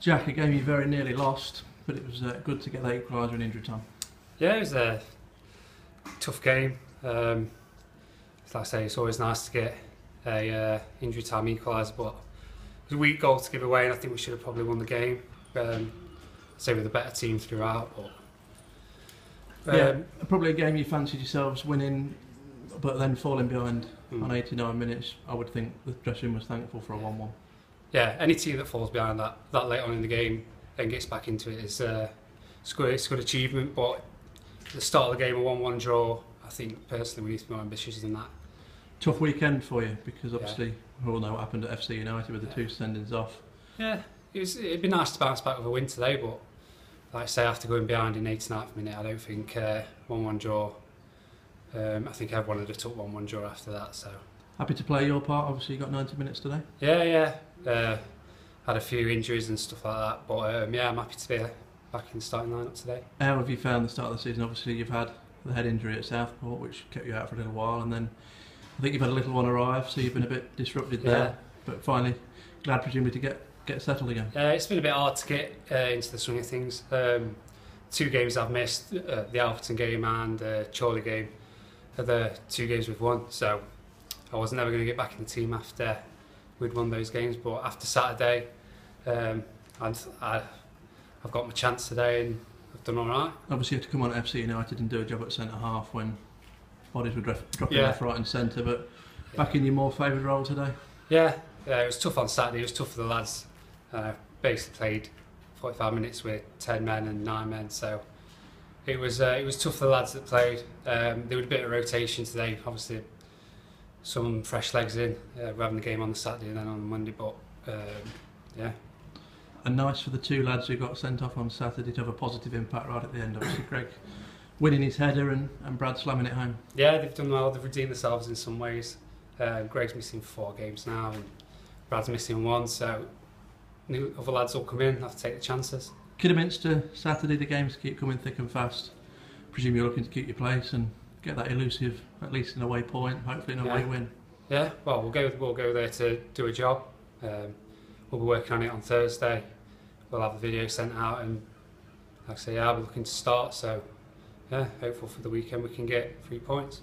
Jack, a game you very nearly lost, but it was uh, good to get that equaliser in injury time. Yeah, it was a tough game. Um, like I say, it's always nice to get a uh, injury time equaliser, but it was a weak goal to give away, and I think we should have probably won the game. Um, say with a better team throughout, but um, yeah, probably a game you fancied yourselves winning, but then falling behind hmm. on 89 minutes. I would think the dressing room was thankful for a 1-1. Yeah, any team that falls behind that that late on in the game and gets back into it is uh, it's good. It's a good achievement, but the start of the game, a one-one draw. I think personally we need to be more ambitious than that. Tough weekend for you because obviously we all know what happened at FC United with the two sendings off. Yeah, it was, it'd be nice to bounce back with a win today, but like I say, after going behind in 89th minute, I don't think uh, 1-1 draw. Um, I think everyone would have took 1-1 draw after that. So Happy to play your part. Obviously, you got 90 minutes today. yeah, yeah. Uh, had a few injuries and stuff like that, but um, yeah, I'm happy to be back in the starting lineup today. How have you found the start of the season? Obviously, you've had the head injury at Southport, which kept you out for a little while, and then I think you've had a little one arrive, so you've been a bit disrupted Yeah. there. But finally, glad presumably to get get settled again. Uh, it's been a bit hard to get uh, into the swing of things. Um, two games I've missed, uh, the Alfreton game and the Chorley game, are the two games we've won. So I was never going to get back in the team after we'd won those games. But after Saturday, um, I, I've got my chance today and I've done all right. Obviously, you had to come on at FC United and do a job at centre half when bodies were drop- dropping Yeah. left, right, and centre. But back in your more favoured role today. Yeah, yeah, it was tough on Saturday. It was tough for the lads. Uh, basically played 45 minutes with 10 men and 9 men, so it was uh, it was tough for the lads that played. Um, there was a bit of rotation today. Obviously, some fresh legs in. Uh, we're having the game on the Saturday and then on the Monday, but um, yeah, And nice for the two lads who got sent off on Saturday to have a positive impact right at the end. Obviously, Greg winning his header and, and Brad slamming it home. yeah, they've done well. They've redeemed themselves in some ways. Uh, Greg's missing four games now, and Brad's missing one. So new other lads will come in. And have to take the chances. Kidderminster, Saturday, the games keep coming thick and fast. Presume you're looking to keep your place and get that elusive, at least an away point, hopefully an away Yeah. win. Yeah, well, we'll go. We'll go there to do a job. Um, we'll be working on it on Thursday. We'll have a video sent out, and like I say, yeah, we're looking to start. So, yeah, hopeful for the weekend we can get three points.